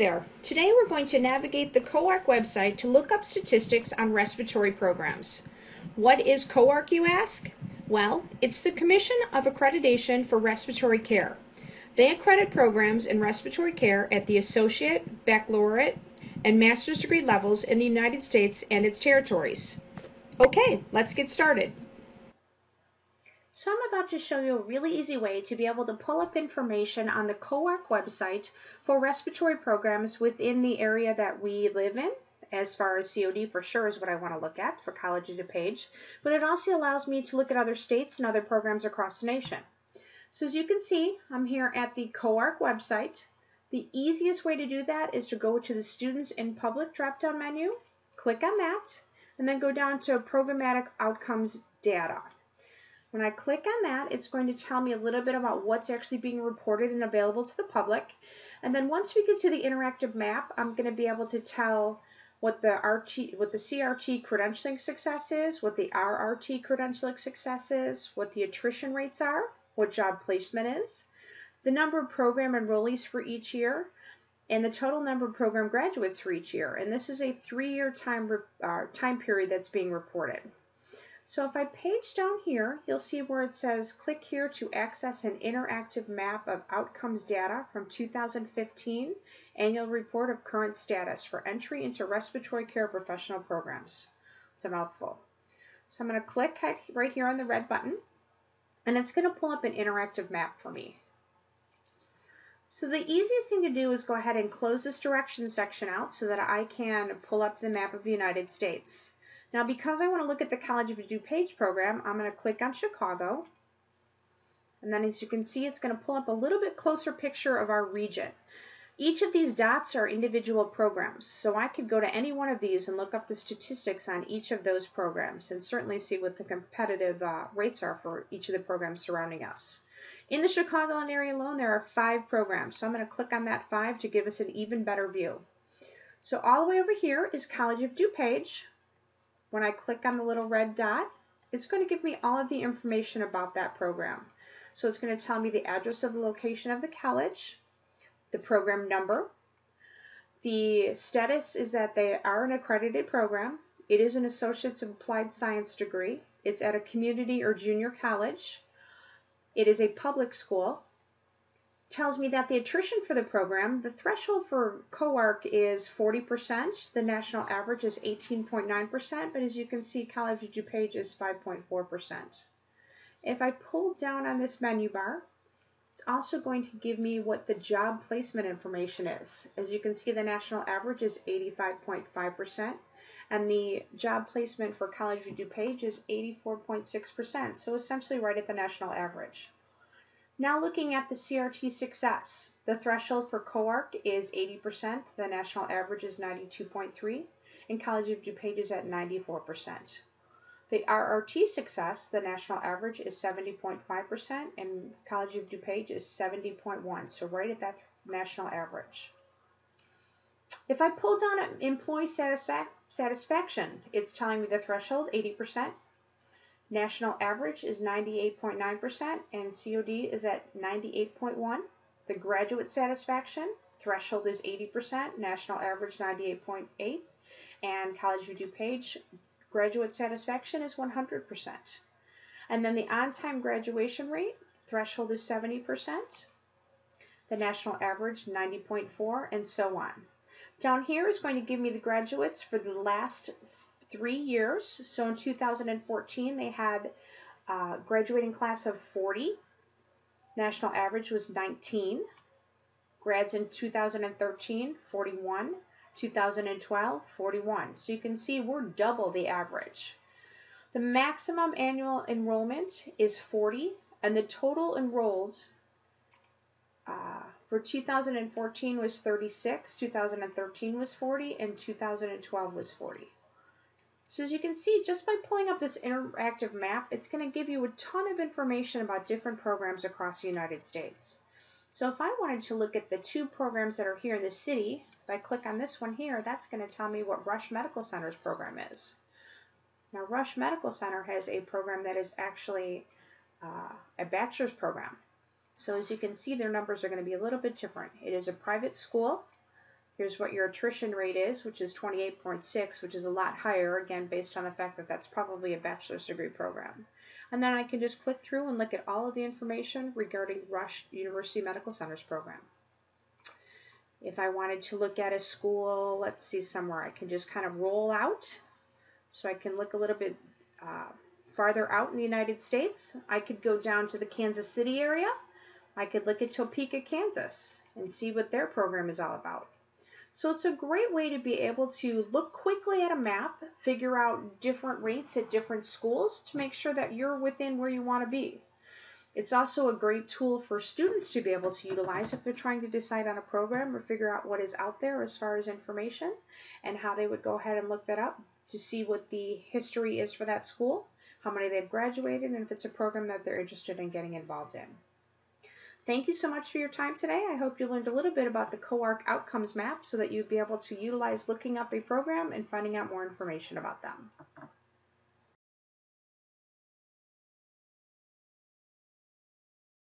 There. Today we're going to navigate the COARC website to look up statistics on respiratory programs. What is COARC, you ask? Well, it's the Commission of Accreditation for Respiratory Care. They accredit programs in respiratory care at the associate, baccalaureate, and master's degree levels in the United States and its territories. Okay, let's get started. So I'm about to show you a really easy way to be able to pull up information on the COARC website for respiratory programs within the area that we live in. As far as COD for sure is what I want to look at for College of DuPage, but it also allows me to look at other states and other programs across the nation. So as you can see, I'm here at the COARC website. The easiest way to do that is to go to the Students in Public drop-down menu, click on that, and then go down to Programmatic Outcomes Data. When I click on that, it's going to tell me a little bit about what's actually being reported and available to the public. And then once we get to the interactive map, I'm going to be able to tell what the RT, what the CRT credentialing success is, what the RRT credentialing success is, what the attrition rates are, what job placement is, the number of program enrollees for each year, and the total number of program graduates for each year. And this is a three-year time, uh, time period that's being reported. So if I page down here, you'll see where it says click here to access an interactive map of outcomes data from 2015 Annual Report of Current Status for entry into respiratory care professional programs. It's a mouthful. So I'm going to click right here on the red button and it's going to pull up an interactive map for me. So the easiest thing to do is go ahead and close this direction section out so that I can pull up the map of the United States. Now, because I want to look at the College of DuPage program, I'm going to click on Chicago. And then as you can see, it's going to pull up a little bit closer picture of our region. Each of these dots are individual programs, so I could go to any one of these and look up the statistics on each of those programs and certainly see what the competitive uh, rates are for each of the programs surrounding us. In the Chicagoland area alone, there are five programs, so I'm going to click on that five to give us an even better view. So all the way over here is College of DuPage, when I click on the little red dot, it's going to give me all of the information about that program. So it's going to tell me the address of the location of the college, the program number. The status is that they are an accredited program. It is an Associate's of Applied Science degree. It's at a community or junior college. It is a public school tells me that the attrition for the program, the threshold for COARC is 40%, the national average is 18.9%, but as you can see, College of DuPage is 5.4%. If I pull down on this menu bar, it's also going to give me what the job placement information is. As you can see, the national average is 85.5%, and the job placement for College of DuPage is 84.6%, so essentially right at the national average. Now looking at the CRT success, the threshold for COARC is 80%, the national average is 92.3, and College of DuPage is at 94%. The RRT success, the national average is 70.5%, and College of DuPage is 70.1, so right at that national average. If I pull down employee satisfaction, it's telling me the threshold, 80%, National average is 98.9% and COD is at 98.1. The graduate satisfaction threshold is 80%, national average 98.8, and College of DuPage graduate satisfaction is 100%. And then the on-time graduation rate threshold is 70%, the national average 90.4, and so on. Down here is going to give me the graduates for the last three years. So in 2014, they had a graduating class of 40. National average was 19. Grads in 2013, 41. 2012, 41. So you can see we're double the average. The maximum annual enrollment is 40, and the total enrolled uh, for 2014 was 36, 2013 was 40, and 2012 was 40. So as you can see, just by pulling up this interactive map, it's going to give you a ton of information about different programs across the United States. So if I wanted to look at the two programs that are here in the city, if I click on this one here, that's going to tell me what Rush Medical Center's program is. Now Rush Medical Center has a program that is actually uh, a bachelor's program. So as you can see, their numbers are going to be a little bit different. It is a private school. Here's what your attrition rate is, which is 28.6, which is a lot higher, again, based on the fact that that's probably a bachelor's degree program. And then I can just click through and look at all of the information regarding Rush University Medical Centers program. If I wanted to look at a school, let's see somewhere, I can just kind of roll out. So I can look a little bit uh, farther out in the United States. I could go down to the Kansas City area. I could look at Topeka, Kansas and see what their program is all about. So it's a great way to be able to look quickly at a map, figure out different rates at different schools to make sure that you're within where you want to be. It's also a great tool for students to be able to utilize if they're trying to decide on a program or figure out what is out there as far as information and how they would go ahead and look that up to see what the history is for that school, how many they've graduated, and if it's a program that they're interested in getting involved in. Thank you so much for your time today. I hope you learned a little bit about the COARC outcomes map so that you'd be able to utilize looking up a program and finding out more information about them.